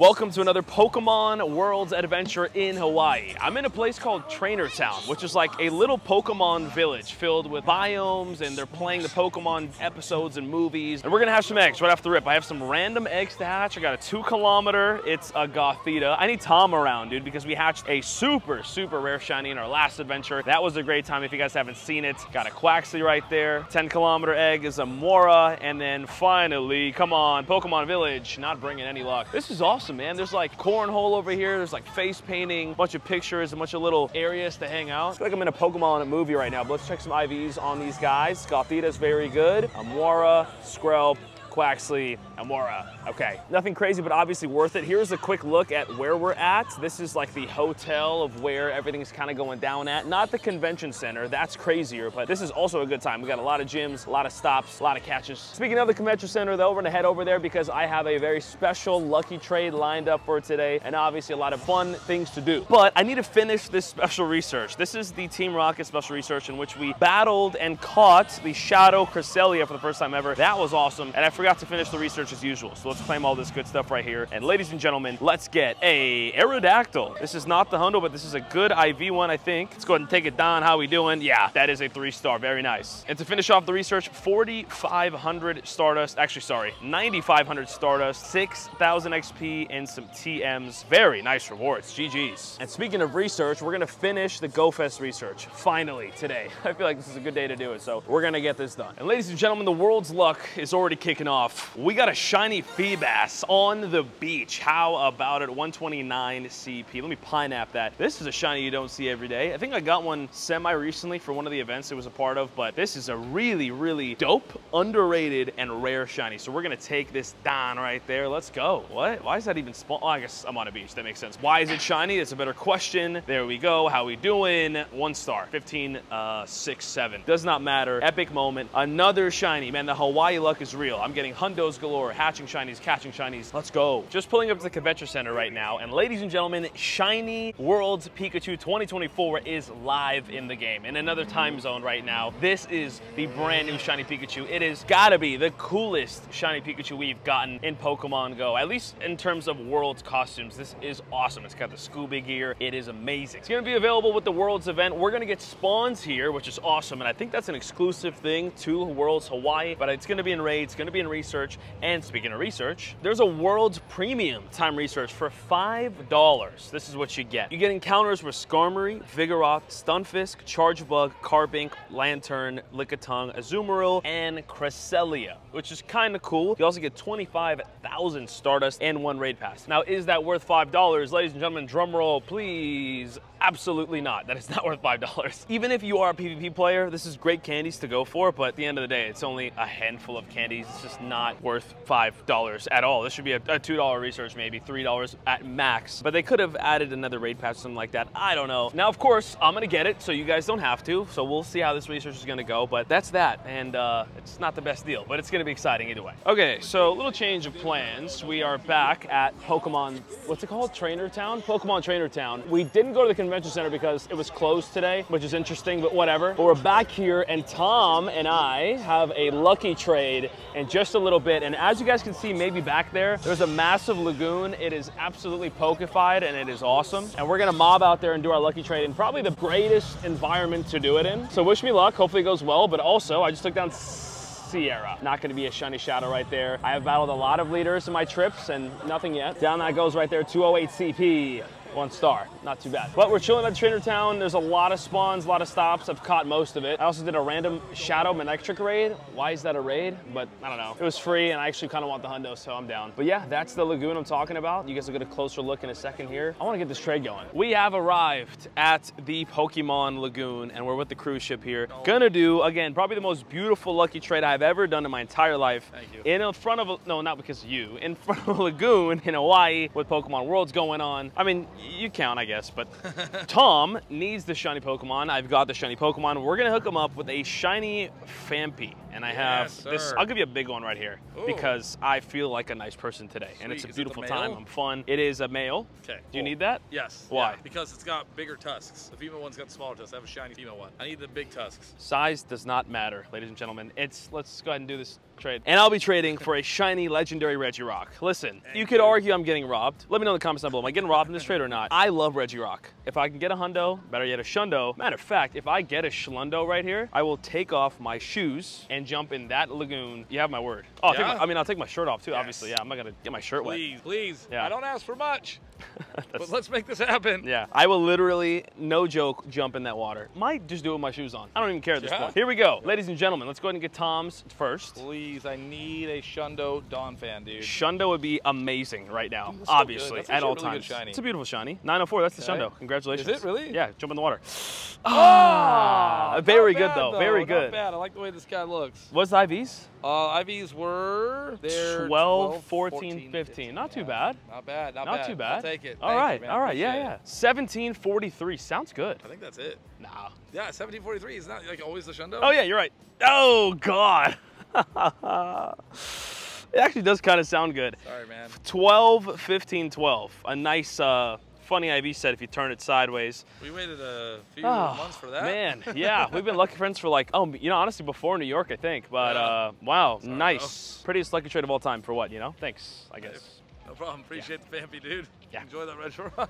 Welcome to another Pokemon Worlds adventure in Hawaii. I'm in a place called Trainer Town, which is like a little Pokemon village filled with biomes and they're playing the Pokemon episodes and movies. And we're gonna have some eggs right off the rip. I have some random eggs to hatch. I got a two kilometer, it's a Gothita. I need Tom around, dude, because we hatched a super, super rare shiny in our last adventure. That was a great time if you guys haven't seen it. Got a Quaxly right there. 10 kilometer egg is a Amaura. And then finally, come on, Pokemon Village, not bringing any luck. This is awesome awesome, man. There's like cornhole over here. There's like face painting, a bunch of pictures, a bunch of little areas to hang out. I feel like I'm in a Pokemon in a movie right now, but let's check some IVs on these guys. Gothita's very good. Amaura, Skrelp, Quaxly, Amaura. Okay, nothing crazy, but obviously worth it. Here's a quick look at where we're at. This is like the hotel of where everything's kind of going down at. Not the convention center, that's crazier, but this is also a good time. We got a lot of gyms, a lot of stops, a lot of catches. Speaking of the convention center, though, we're gonna head over there because I have a very special lucky trade lined up for today, and obviously a lot of fun things to do. But I need to finish this special research. This is the Team Rocket special research in which we battled and caught the Shadow Cresselia for the first time ever. That was awesome, and I forgot to finish the research as usual. So let's claim all this good stuff right here. And ladies and gentlemen, let's get a Aerodactyl. This is not the Hundo, but this is a good IV one, I think. Let's go ahead and take it down. How we doing? Yeah, that is a three star. Very nice. And to finish off the research, 4,500 Stardust. Actually, sorry, 9,500 Stardust, 6,000 XP, and some TMs. Very nice rewards. GG's. And speaking of research, we're gonna finish the GoFest research finally today. I feel like this is a good day to do it, so we're gonna get this done. And ladies and gentlemen, the world's luck is already kicking off. We got a shiny Feebas on the beach. How about it? 129 CP. Let me pineapple that. This is a shiny you don't see every day. I think I got one semi-recently for one of the events it was a part of, but this is a really, really dope, underrated, and rare shiny. So we're gonna take this down right there. Let's go. What? Why is that even spawn? Oh, I guess I'm on a beach. That makes sense. Why is it shiny? That's a better question. There we go. How we doing? One star. 15, uh, 6, 7. Does not matter. Epic moment. Another shiny. Man, the Hawaii luck is real. I'm getting hundos galore, hatching shinies, catching shinies. Let's go. Just pulling up to the convention center right now. And ladies and gentlemen, Shiny Worlds Pikachu 2024 is live in the game in another time zone right now. This is the brand new Shiny Pikachu. It is gotta be the coolest Shiny Pikachu we've gotten in Pokemon Go, at least in terms of Worlds costumes. This is awesome. It's got the scuba gear. It is amazing. It's gonna be available with the Worlds event. We're gonna get spawns here, which is awesome. And I think that's an exclusive thing to Worlds Hawaii, but it's gonna be in raids, it's gonna be in research. And speaking of research, there's a Worlds Premium time research for $5. This is what you get. You get encounters with Skarmory, Vigoroth, Stunfisk, Charjabug, Carbink, Lanturn, Lickitung, Azumarill, and Cresselia, which is kind of cool. You also get 25,000 Stardust and one Raid Pass. Now, is that worth $5? Ladies and gentlemen, drum roll, please. Absolutely not. That is not worth $5. Even if you are a PvP player, this is great candies to go for, but at the end of the day, it's only a handful of candies. It's just not worth $5 at all. This should be a, a $2 research, maybe $3 at max, but they could have added another raid pass, something like that. I don't know. Now, of course, I'm gonna get it, so you guys don't have to, so we'll see how this research is gonna go, but that's that, and uh, it's not the best deal, but it's gonna be exciting either way. Okay, so a little change of plans. We are back at Pokemon, what's it called? Trainer Town? Pokemon Trainer Town. We didn't go to the convention center because it was closed today, which is interesting, but whatever. But we're back here, and Tom and I have a lucky trade in just a little bit, and as you guys can see, maybe back there, there's a massive lagoon. It is absolutely pokified, and it is awesome. And we're gonna mob out there and do our lucky trade in probably the greatest environment to do it in. So wish me luck, hopefully it goes well, but also I just took down Sierra. Not gonna be a shiny shadow right there. I have battled a lot of leaders in my trips and nothing yet. Down that goes right there, 208 CP one star. Not too bad. But we're chilling at Trainer Town. There's a lot of spawns, a lot of stops. I've caught most of it. I also did a random Shadow Manectric raid. Why is that a raid? But I don't know. It was free and I actually kind of want the hundo, so I'm down. But yeah, that's the lagoon I'm talking about. You guys will get a closer look in a second here. I want to get this trade going. We have arrived at the Pokemon Lagoon and we're with the cruise ship here. Gonna do, again, probably the most beautiful lucky trade I've ever done in my entire life. Thank you. In front of, a, no, not because of you, in front of a lagoon in Hawaii with Pokemon Worlds going on. I mean, you count, I guess, but Tom needs the shiny Pokemon. I've got the shiny Pokemon. We're gonna hook him up with a shiny Phanpy. And I have this. I'll give you a big one right here Ooh. because I feel like a nice person today. And it's a Is beautiful male? time. I'm fun. It is a male. Okay. Do you cool. need that? Yes. Why? yeah, because it's got bigger tusks. The female one's got smaller tusks. I have a shiny female one. I need the big tusks. Size does not matter, ladies and gentlemen. It's, let's go ahead and do this Trade. And I'll be trading for a shiny legendary Regirock. Listen, you could argue I'm getting robbed. Let me know in the comments down below. Am I getting robbed in this trade or not? I love Regirock. If I can get a hundo, better yet a shundo. Matter of fact, if I get a schlundo right here, I will take off my shoes and jump in that lagoon. You have my word. Oh, Yeah? my- I mean, I'll take my shirt off too, Yes. obviously. Yeah, I'm not gonna get my shirt wet. Please, please. Yeah. I don't ask for much, but let's make this happen. Yeah, I will literally, no joke, jump in that water. Might just do it with my shoes on. I don't even care at this Yeah. point. Here we go. Ladies and gentlemen, let's go ahead and get Tom's first. Please, I need a Shundo Donphan, dude. Shundo would be amazing right now, That's obviously, That's at all really times. It's a beautiful shiny. 904, that's the Shundo. Congratulations. Is it really? Yeah, jump in the water. Ah, Ah, very not good bad, though, very Not good. bad. I like the way this guy looks. What's the IVs? Uh, IVs were there 12, 14, 15. Not too bad. Not bad. Not, Not bad. too bad. I'll take it. All Thank you, right, man. all right, yeah, yeah. 1743 sounds good. I think that's it. Nah. Yeah, 1743 is not like always the Shundo. Oh yeah, you're right. Oh god. it actually does kind of sound good. Sorry, man. 12, 15, 12. A nice, uh, funny IV set if you turn it sideways. We waited a few Oh, months for that. Man, yeah, we've been lucky friends for like, oh, you know, honestly, before New York, I think. But Yeah. uh, wow, Sorry, nice. Prettiest lucky trade of all time for what, you know? Thanks, I guess. No problem. Appreciate the Phanpy, dude. Yeah. Enjoy that Regirock.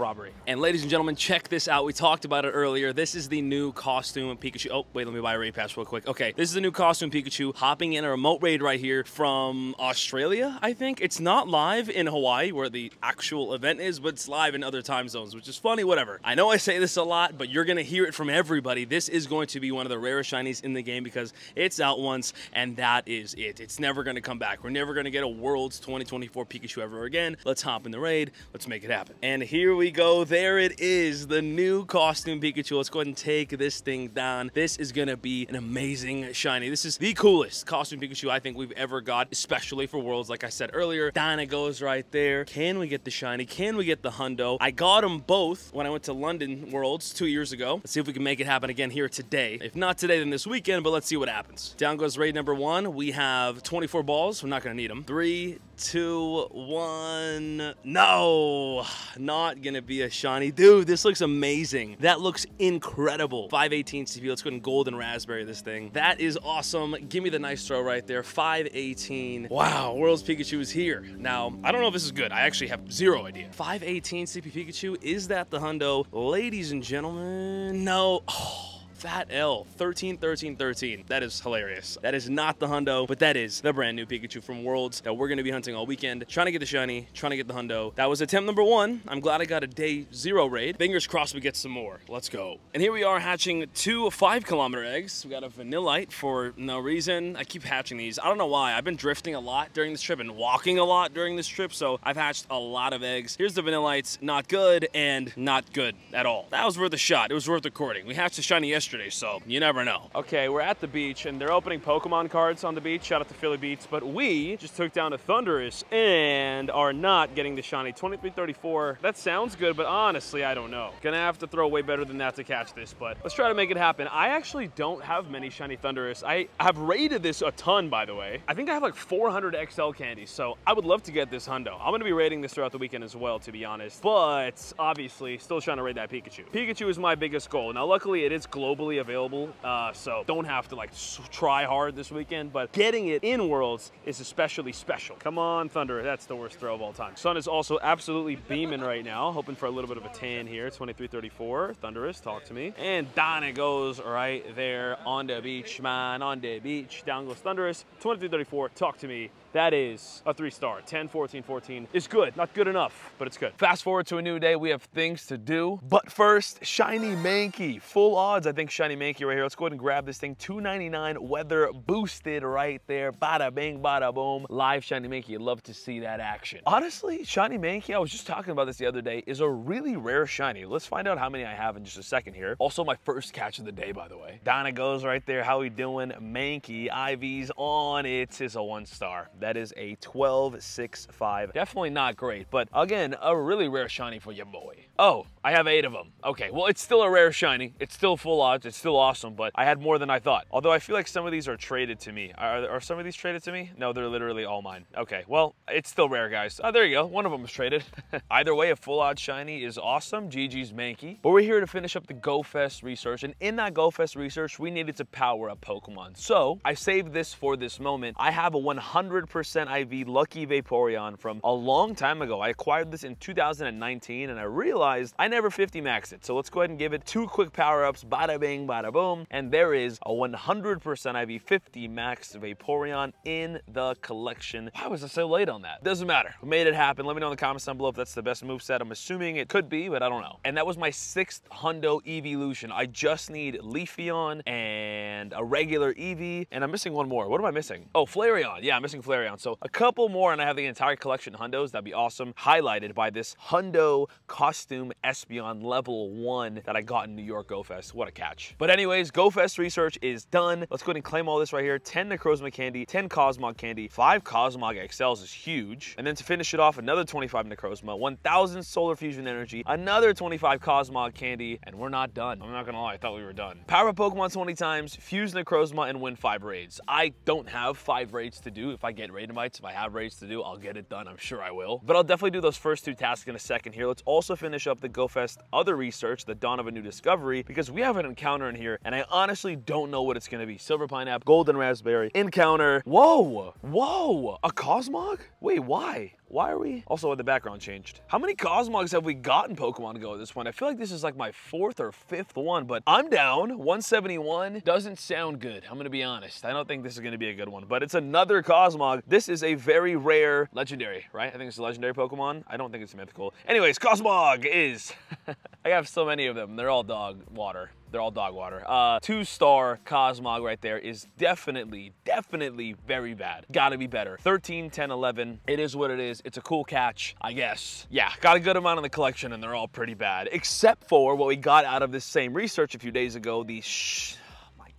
Robbery. And ladies and gentlemen, check this out. We talked about it earlier. This is the new costume Pikachu. Oh, wait, let me buy a raid pass real quick. Okay, this is the new costume Pikachu hopping in a remote raid right here from Australia, I think. It's not live in Hawaii where the actual event is, but it's live in other time zones, which is funny, whatever. I know I say this a lot, but you're gonna hear it from everybody. This is going to be one of the rarest shinies in the game because it's out once and that is it. It's never gonna come back. We're never gonna get a Worlds 2024 Pikachu ever again. Let's hop in the raid. Let's make it happen. And here we go. There it is, the new costume Pikachu. Let's go ahead and take this thing down. This is gonna be an amazing shiny. This is the coolest costume Pikachu I think we've ever got, especially for Worlds. Like I said earlier, Dyna goes right there. Can we get the shiny? Can we get the hundo? I got them both when I went to London Worlds two years ago. Let's see if we can make it happen again here today. If not today, then this weekend, but let's see what happens. Down goes raid number one. We have 24 balls. We're not gonna need them. Three, two, one. No, not gonna be a shiny. Dude, this looks amazing. That looks incredible. 518 CP. Let's go and golden raspberry this thing. That is awesome. Give me the nice throw right there. 518. Wow, World's Pikachu is here. Now, I don't know if this is good. I actually have zero idea. 518 CP Pikachu. Is that the hundo? Ladies and gentlemen, no. Oh. Fat L, 13, 13, 13. That is hilarious. That is not the hundo, but that is the brand new Pikachu from Worlds that we're going to be hunting all weekend. Trying to get the shiny, trying to get the hundo. That was attempt number one. I'm glad I got a day zero raid. Fingers crossed we get some more. Let's go. And here we are hatching two five kilometer eggs. We got a Vanillite for no reason. I keep hatching these. I don't know why. I've been drifting a lot during this trip and walking a lot during this trip, so I've hatched a lot of eggs. Here's the Vanillites. Not good and not good at all. That was worth a shot. It was worth recording. We hatched a shiny yesterday, so you never know. Okay, we're at the beach and they're opening Pokemon cards on the beach. Shout out to Philly Beats. But we just took down a Thundurus and are not getting the shiny 2334. That sounds good, but honestly, I don't know. Gonna have to throw way better than that to catch this, but let's try to make it happen. I actually don't have many shiny Thundurus. I have rated this a ton, by the way. I think I have like 400 XL candies, so I would love to get this hundo. I'm gonna be rating this throughout the weekend as well, to be honest. But obviously, still trying to raid that Pikachu. Pikachu is my biggest goal. Now, luckily, it is globally available, uh, so don't have to like try hard this weekend. But getting it in Worlds is especially special. Come on, Thunder. That's the worst throw of all time. Sun is also absolutely beaming right now, hoping for a little bit of a tan here. 2334. Thundurus, talk to me. And down it goes right there on the beach, man. On the beach. Down goes Thundurus. 2334. Talk to me. That is a three star. 10, 14, 14 is good. Not good enough, but it's good. Fast forward to a new day. We have things to do. But first, Shiny Mankey. Full odds, I think Shiny Mankey right here. Let's go ahead and grab this thing. 299 weather boosted right there. Bada bing, bada boom. Live Shiny Mankey. Love to see that action. Honestly, Shiny Mankey, I was just talking about this the other day, is a really rare shiny. Let's find out how many I have in just a second here. Also, my first catch of the day, by the way. Donna goes right there. How we doing? Mankey, IVs on. It is a one star. That is a 12.65. Definitely not great, but again, a really rare shiny for your boy. Oh, I have eight of them. Okay, well, it's still a rare shiny. It's still full odds. It's still awesome, but I had more than I thought. Although I feel like some of these are traded to me. Are, are some of these traded to me? No, they're literally all mine. Okay, well, it's still rare, guys. Oh, there you go. One of them is traded. Either way, a full odds shiny is awesome. GG's Mankey. But we're here to finish up the GoFest research, and in that GoFest research, we needed to power up Pokemon. So I saved this for this moment. I have a 100% IV Lucky Vaporeon from a long time ago. I acquired this in 2019, and I realized I never 50 maxed it. So let's go ahead and give it two quick power-ups, bada bing, bada boom. And there is a 100% IV 50 max Vaporeon in the collection. Why was I so late on that? Doesn't matter. We made it happen. Let me know in the comments down below if that's the best move set. I'm assuming it could be, but I don't know. And that was my sixth Hundo evolution. I just need Leafeon and a regular Eevee, and I'm missing one more. What am I missing? Oh, Flareon. Yeah, I'm missing Flareon. So a couple more, and I have the entire collection Hundos. That'd be awesome. Highlighted by this Hundo costume Espeon level one that I got in New York Go Fest. What a catch. But anyways, Go Fest research is done. Let's go ahead and claim all this right here. 10 Necrozma candy, 10 Cosmog candy, 5 Cosmog XLs is huge. And then to finish it off, another 25 Necrozma, 1,000 Solar Fusion Energy, another 25 Cosmog candy, and we're not done. I'm not gonna lie, I thought we were done. Power Pokemon 20 times, fuse Necrozma, and win 5 raids. I don't have 5 raids to do. If I get raid invites, if I have raids to do, I'll get it done. I'm sure I will. But I'll definitely do those first two tasks in a second here. Let's also finish up the GoFest other research, the Dawn of a New Discovery, because we have an encounter in here, and I honestly don't know what it's gonna be. Silver Pineapple, Golden Raspberry, Encounter. Whoa, whoa, a Cosmog? Wait, why? Why are we? Also, the background changed. How many Cosmogs have we gotten Pokemon Go at this point? I feel like this is like my fourth or fifth one, but I'm down. 171 doesn't sound good. I'm gonna be honest. I don't think this is gonna be a good one, but it's another Cosmog. This is a very rare legendary, right? I think it's a legendary Pokemon. I don't think it's mythical. Anyways, Cosmog is, I have so many of them. They're all dog water. They're all dog water. Uh, two star Cosmog right there is definitely, definitely very bad. Gotta be better. 13, 10, 11. It is what it is. It's a cool catch, I guess. Yeah, got a good amount in the collection and they're all pretty bad, except for what we got out of this same research a few days ago, the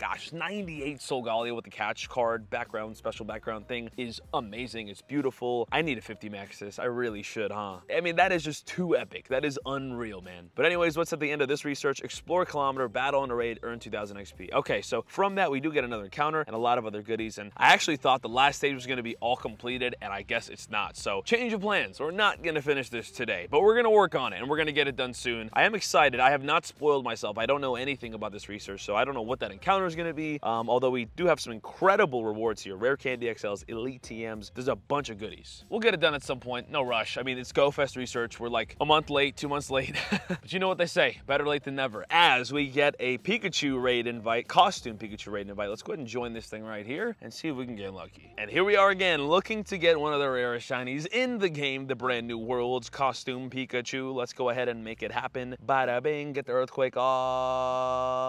gosh, 98 Solgaleo with the catch card background, special background thing is amazing. It's beautiful. I need a 50 Maxis. I really should, huh? I mean, that is just too epic. That is unreal, man. But anyways, what's at the end of this research? Explore kilometer, battle on a raid, earn 2000 XP. Okay, so from that, we do get another encounter and a lot of other goodies. And I actually thought the last stage was gonna be all completed, and I guess it's not. So change of plans. We're not gonna finish this today, but we're gonna work on it and we're gonna get it done soon. I am excited. I have not spoiled myself. I don't know anything about this research, so I don't know what that encounter is gonna be. Um, although we do have some incredible rewards here. Rare Candy XLs, Elite TMs. There's a bunch of goodies. We'll get it done at some point. No rush. I mean, it's GoFest research. We're like a month late, two months late. but you know what they say, better late than never. As we get a Pikachu raid invite, costume Pikachu raid invite. Let's go ahead and join this thing right here and see if we can get lucky. And here we are again, looking to get one of the rarest shinies in the game, the brand new Worlds costume Pikachu. Let's go ahead and make it happen. Bada bing, get the Earthquake off.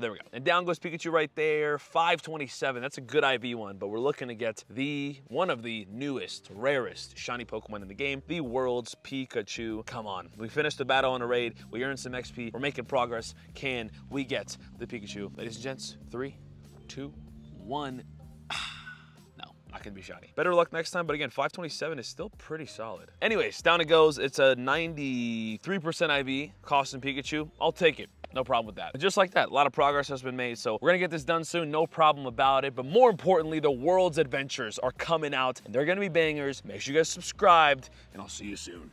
There we go. And down goes Pikachu right there. 527. That's a good IV one, but we're looking to get the one of the newest, rarest shiny Pokemon in the game, the world's Pikachu. Come on. We finished the battle on a raid. We earned some XP. We're making progress. Can we get the Pikachu? Ladies and gents, three, two, one. No, not gonna be shiny. Better luck next time, but again, 527 is still pretty solid. Anyways, down it goes. It's a 93% IV, costing Pikachu. I'll take it. No problem with that. Just like that, a lot of progress has been made. So we're gonna get this done soon, no problem about it. But more importantly, the world's adventures are coming out and they're gonna be bangers. Make sure you guys subscribed and I'll see you soon.